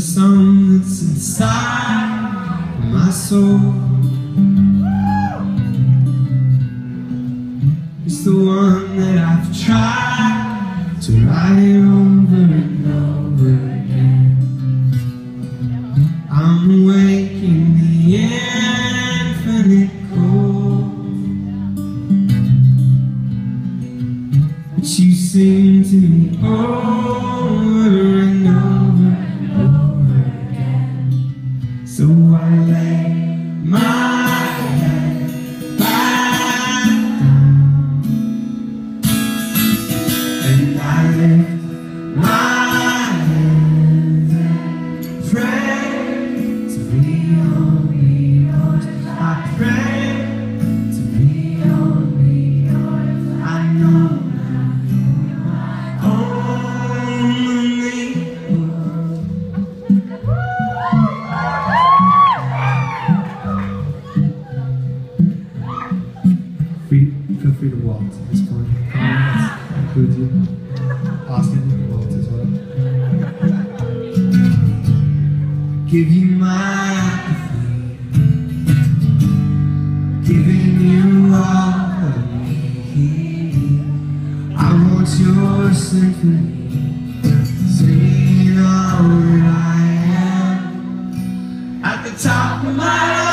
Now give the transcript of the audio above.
song that's inside my soul. It's the one that I've tried to write over and over again. I'm waking the infinite cold, but you sing to me over So I lay my head back down. And I lift my hands and pray to be only feel free to walk at this point. Comments includes you. Austin, you waltz as well. Give you my. Giving you all of me. I want your symphony. Singing all that I am. At the top of my